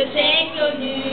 je t'ai news.